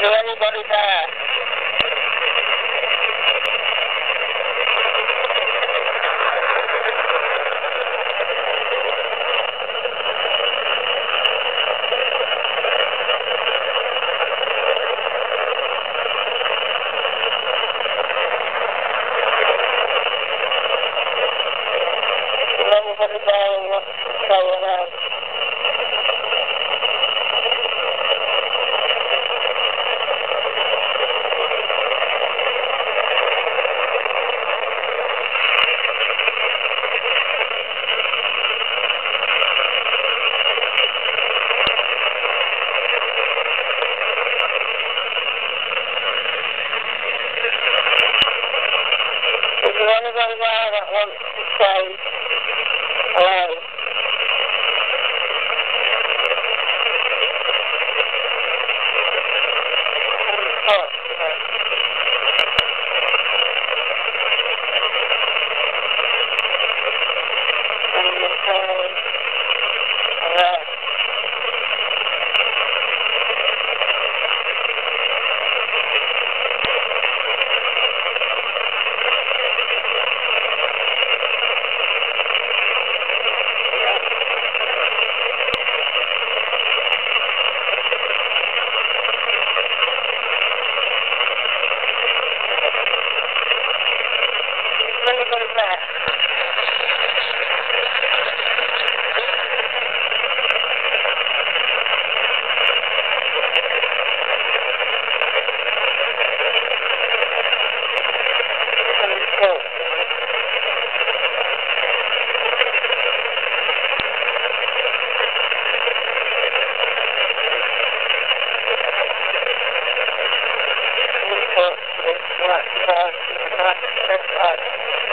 there anybody there? Is there anybody there who to say hello? There that wants say hello? Hello. Anybody there? Thank you.